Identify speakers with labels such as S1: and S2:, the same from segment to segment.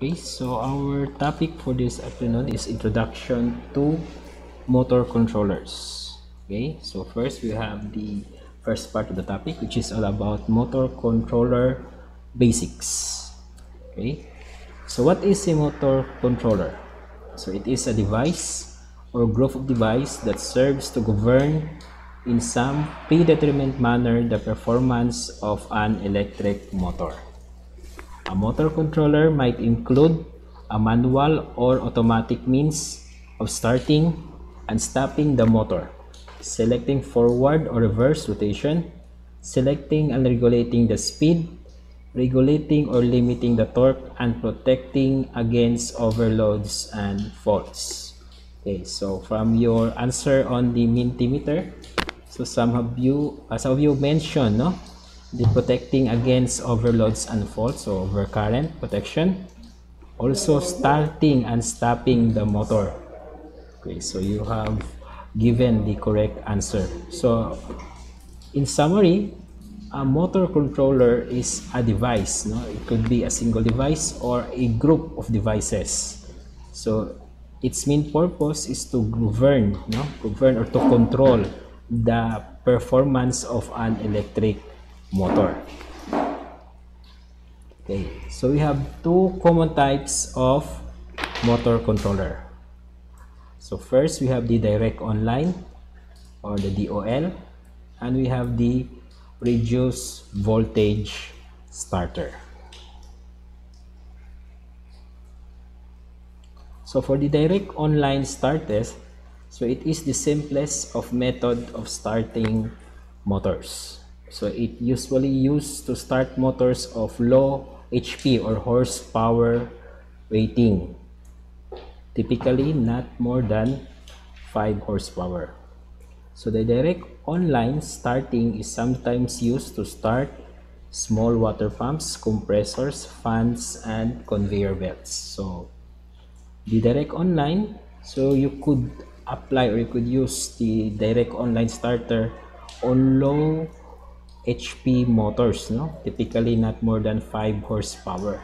S1: Okay, so our topic for this afternoon is introduction to motor controllers. Okay, so first we have the first part of the topic which is all about motor controller basics. Okay, so what is a motor controller? So it is a device or group of device that serves to govern in some predetermined manner the performance of an electric motor. A motor controller might include a manual or automatic means of starting and stopping the motor, selecting forward or reverse rotation, selecting and regulating the speed, regulating or limiting the torque, and protecting against overloads and faults. Okay, so from your answer on the Mentimeter, so some of you, uh, some of you mentioned, no? The protecting against overloads and faults so overcurrent protection. Also starting and stopping the motor. Okay so you have given the correct answer. So in summary a motor controller is a device no? It could be a single device or a group of devices. So its main purpose is to govern no? Govern or to control the performance of an electric motor. Okay, so we have two common types of motor controller. So first we have the direct online or the DOL and we have the reduced voltage starter. So for the direct online starters, so it is the simplest of method of starting motors. So it usually used to start motors of low HP or horsepower rating. Typically not more than 5 horsepower. So the direct online starting is sometimes used to start small water pumps, compressors, fans, and conveyor belts. So the direct online, so you could apply or you could use the direct online starter on low HP motors, no? Typically not more than 5 horsepower.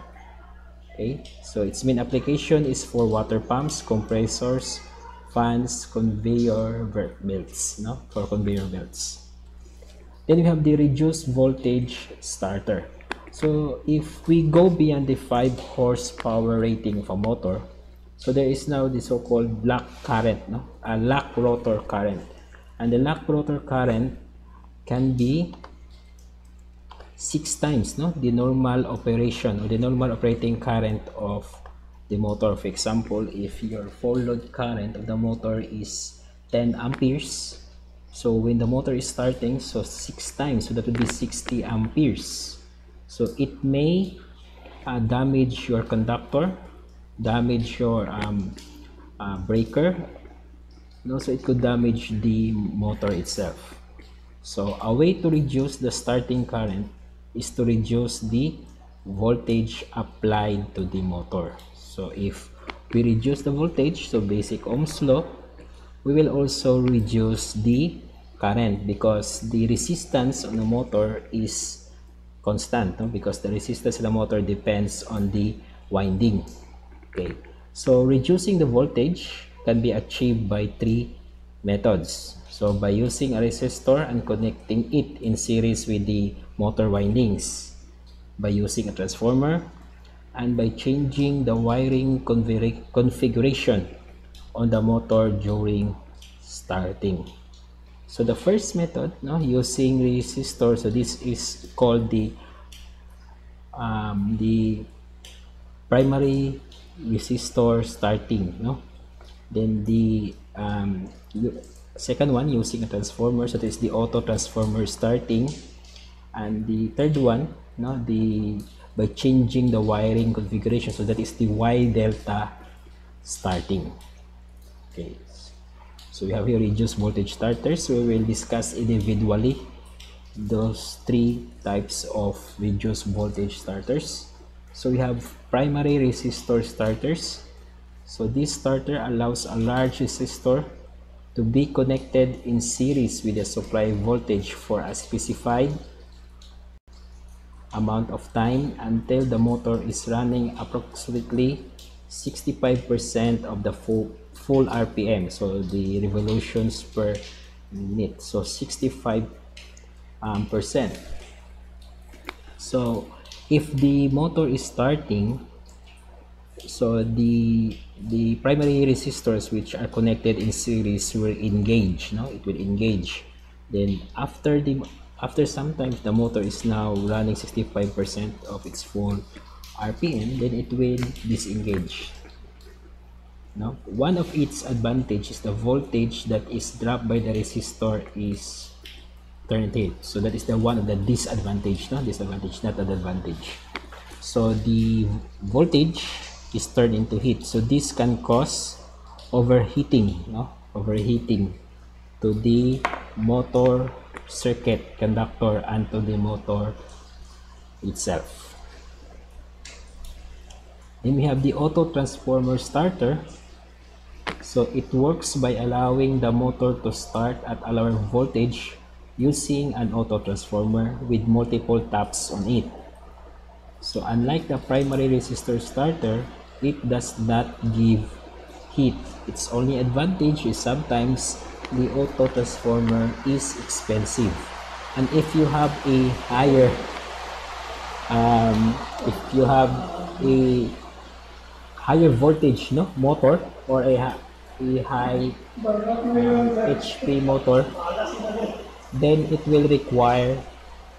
S1: Okay, so its main application is for water pumps, compressors, fans, conveyor belts, no? For conveyor belts. Then we have the reduced voltage starter. So if we go beyond the 5 horsepower rating of a motor, so there is now the so-called black current, no? A lock rotor current. And the lock rotor current can be six times no? The normal operation or the normal operating current of the motor. For example if your full load current of the motor is 10 amperes so when the motor is starting so six times so that would be 60 amperes. So it may uh, damage your conductor damage your um, uh, breaker and also it could damage the motor itself. So a way to reduce the starting current is to reduce the voltage applied to the motor. So if we reduce the voltage, so basic Ohm's law, we will also reduce the current because the resistance on the motor is constant no? because the resistance of the motor depends on the winding. Okay, so reducing the voltage can be achieved by three methods. So by using a resistor and connecting it in series with the motor windings by using a transformer and by changing the wiring configuration on the motor during starting. So the first method, no, using resistor, so this is called the um, the primary resistor starting, no. Then the um, second one using a transformer, so is the auto transformer starting. And the third one no the by changing the wiring configuration. So that is the y delta starting. Okay. So we have here reduced voltage starters. We will discuss individually those three types of reduced voltage starters. So we have primary resistor starters. So this starter allows a large resistor to be connected in series with the supply voltage for a specified amount of time until the motor is running approximately 65% of the full, full RPM, so the revolutions per minute. So 65 um, percent. So if the motor is starting, so the the primary resistors which are connected in series will engage. No, it will engage. Then after the after sometimes the motor is now running 65% of its full RPM, then it will disengage. Now, one of its advantage is the voltage that is dropped by the resistor is heat. So that is the one of the disadvantage, no? Disadvantage, not an advantage. So the voltage is turned into heat. So this can cause overheating, no? Overheating to the motor circuit conductor and to the motor itself. Then we have the auto transformer starter. So it works by allowing the motor to start at a lower voltage using an auto transformer with multiple taps on it. So unlike the primary resistor starter, it does not give heat. Its only advantage is sometimes the auto transformer is expensive and if you have a higher um, if you have a higher voltage no motor or a, a high um, HP motor then it will require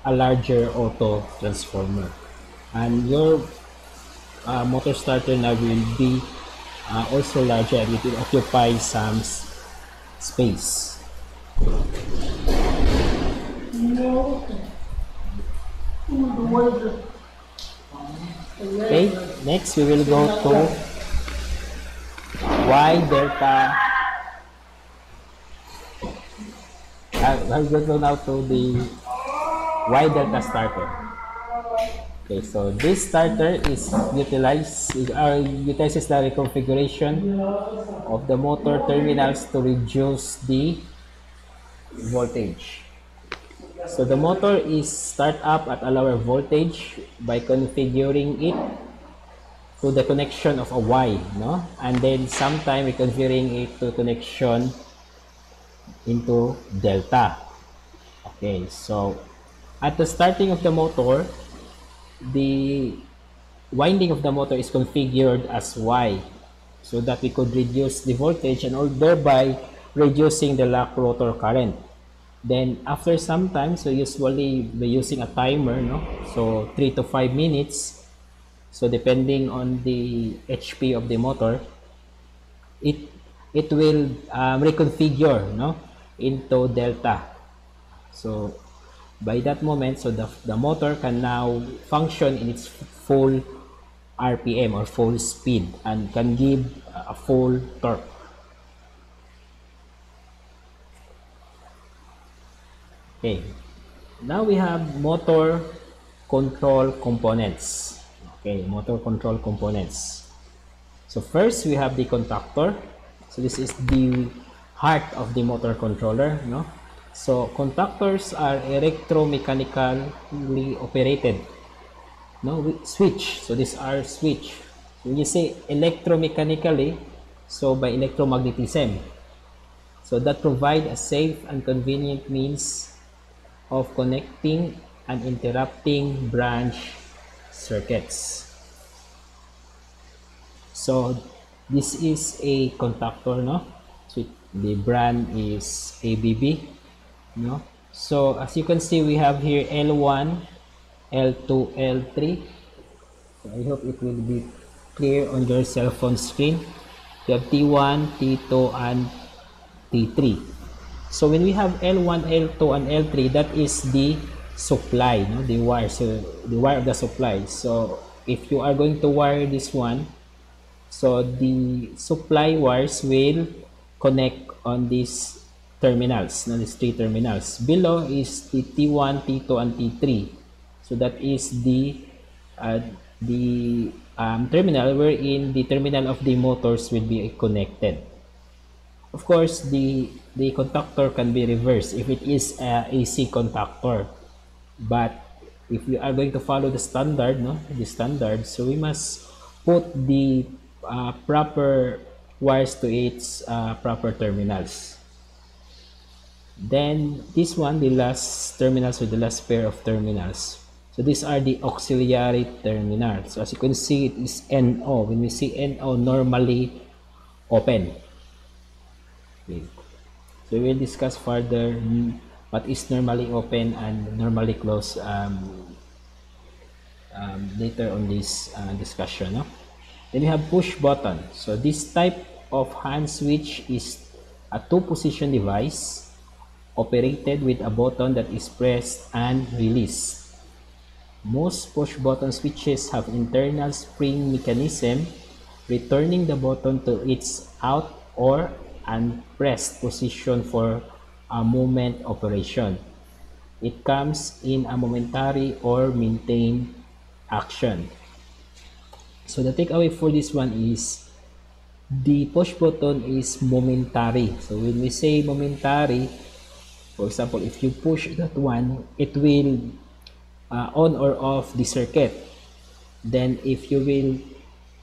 S1: a larger auto transformer and your uh, motor starter now will be uh, also larger it will occupy some space. Okay, next we will go to Y delta. I'll go now to the Y delta starter. Okay, so this starter is utilized uh, utilizes the reconfiguration of the motor terminals to reduce the voltage. So the motor is start up at a lower voltage by configuring it to the connection of a Y, no? And then sometime reconfiguring it to connection into delta. Okay, so at the starting of the motor, the winding of the motor is configured as Y so that we could reduce the voltage and thereby reducing the lock rotor current. Then after some time, so usually we're using a timer, no? So 3 to 5 minutes. So depending on the HP of the motor, it it will um, reconfigure, no? Into delta. So by that moment, so the, the motor can now function in its full RPM or full speed and can give a full torque. Okay, now we have motor control components. Okay, motor control components. So first we have the contactor. So this is the heart of the motor controller, no? So, contactors are electromechanically operated. No, switch. So, these are switch. When you say electromechanically, so by electromagnetism. So, that provide a safe and convenient means of connecting and interrupting branch circuits. So, this is a contactor, no? So, the brand is ABB no? So as you can see we have here L1 L2 L3 so I hope it will be clear on your cell phone screen. You have T1 T2 and T3 so when we have L1 L2 and L3 that is the supply no? The wire so the wire of the supply. So if you are going to wire this one so the supply wires will connect on this terminals, three terminals. Below is the T1, T2, and T3. So that is the uh, the um, terminal wherein the terminal of the motors will be connected. Of course, the the contactor can be reversed if it is a AC contactor. But if we are going to follow the standard, no, the standard, so we must put the uh, proper wires to its uh, proper terminals. Then this one, the last terminals or the last pair of terminals. So these are the auxiliary terminals. So as you can see, it is NO. When we see NO, normally open. Okay. So we will discuss further what is normally open and normally closed um, um, later on this uh, discussion. No? Then we have push button. So this type of hand switch is a two position device operated with a button that is pressed and released. Most push button switches have internal spring mechanism returning the button to its out or unpressed position for a moment operation. It comes in a momentary or maintained action. So the takeaway for this one is the push button is momentary. So when we say momentary, for example, if you push that one, it will uh, on or off the circuit. Then if you will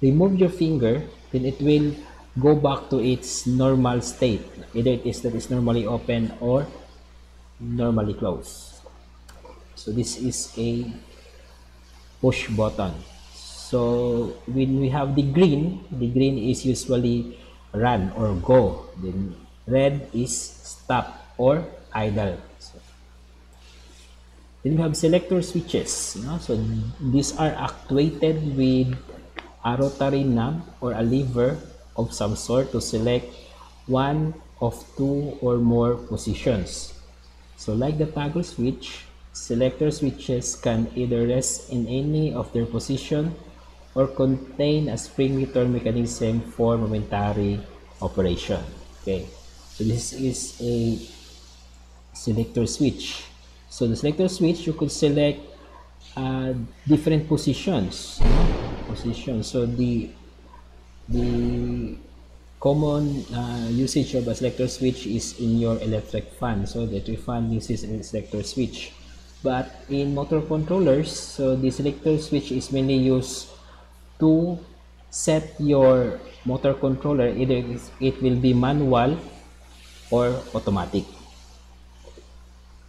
S1: remove your finger, then it will go back to its normal state. Either it is that is normally open or normally closed. So this is a push button. So when we have the green, the green is usually run or go. Then red is stop or idle. So, then we have selector switches. You know? So these are actuated with a rotary knob or a lever of some sort to select one of two or more positions. So like the toggle switch, selector switches can either rest in any of their position or contain a spring return mechanism for momentary operation. Okay, so this is a selector switch. So the selector switch, you could select uh, different positions. Positions. So the the common uh, usage of a selector switch is in your electric fan so the electric fan uses a selector switch but in motor controllers so the selector switch is mainly used to set your motor controller either it will be manual or automatic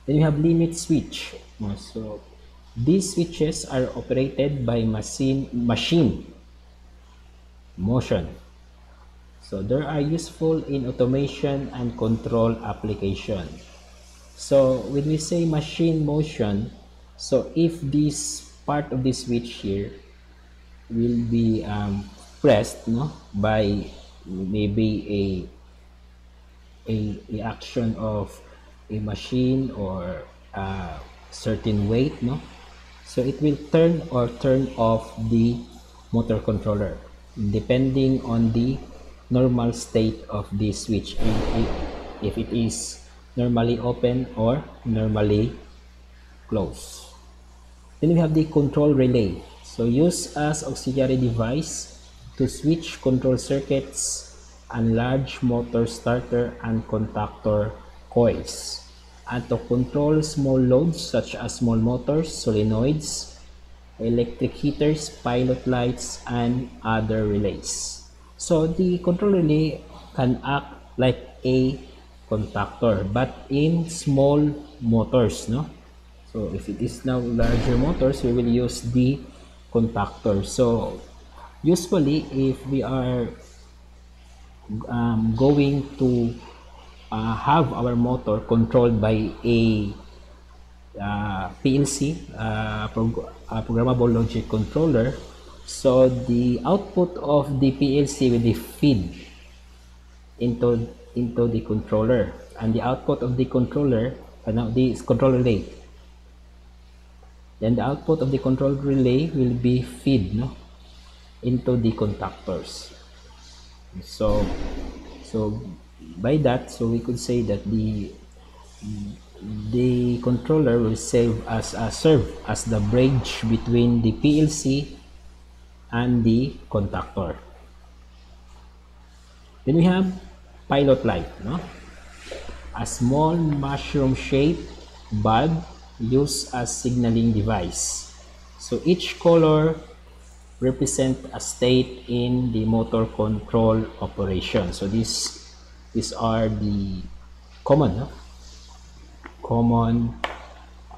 S1: then you have limit switch so these switches are operated by machine machine motion. So they are useful in automation and control application. So when we say machine motion, so if this part of the switch here will be um, pressed no, by maybe a, a, a action of a machine or a certain weight no so it will turn or turn off the motor controller depending on the normal state of the switch if, it is normally open or normally closed. Then we have the control relay. So used as auxiliary device to switch control circuits and large motor starter and contactor coils. And to control small loads such as small motors, solenoids, electric heaters, pilot lights, and other relays. So the control relay can act like a contactor but in small motors no? So if it is now larger motors we will use the contactor. So usually if we are um, going to uh, have our motor controlled by a uh, PLC, uh, prog programmable logic controller. So the output of the PLC will be feed into into the controller, and the output of the controller, uh, now the control relay. Then the output of the control relay will be feed no, into the contactors. So so by that, so we could say that the the controller will serve as uh, serve as the bridge between the PLC and the contactor. Then we have pilot light, no? A small mushroom-shaped bulb used as signaling device. So each color represent a state in the motor control operation. So these these are the common common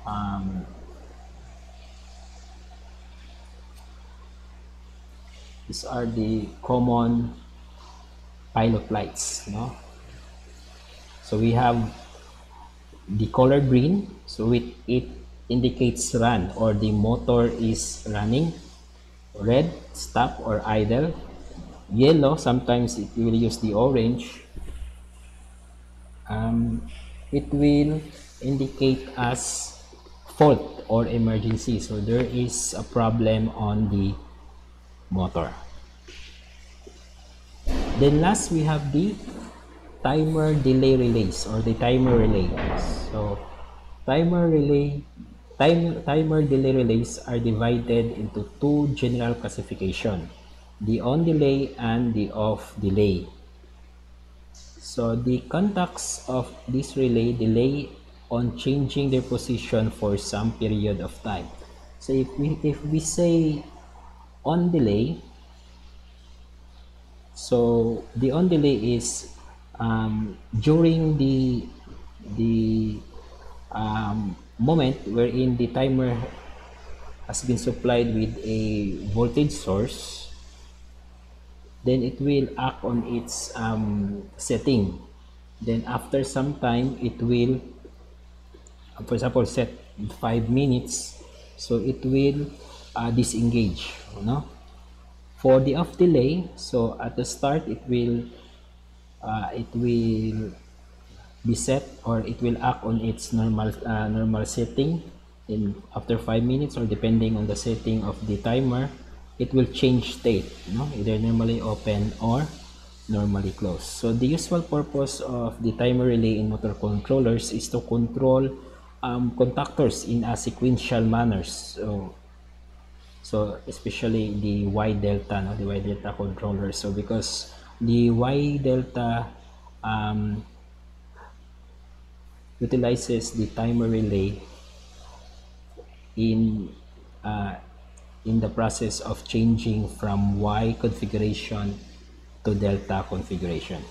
S1: um, these are the common pilot lights no? So we have the color green so it, it indicates run or the motor is running. Red stop or idle. Yellow sometimes it will use the orange um, it will indicate as fault or emergency. So there is a problem on the motor. Then last we have the timer delay relays or the timer relay. So timer relay time, timer delay relays are divided into two general classification the on delay and the off delay so the contacts of this relay delay on changing their position for some period of time. So if we if we say on delay so the on delay is um, during the the um, moment wherein the timer has been supplied with a voltage source then it will act on its um, setting. Then after some time it will for example set 5 minutes so it will uh, disengage no for the off delay so at the start it will uh, it will be set or it will act on its normal uh, normal setting in after 5 minutes or depending on the setting of the timer it will change state no either normally open or normally closed so the usual purpose of the timer relay in motor controllers is to control um, contactors in a sequential manner. So, so especially the Y delta, no, the Y delta controller. So because the Y delta um, utilizes the timer relay in uh, in the process of changing from Y configuration to delta configuration.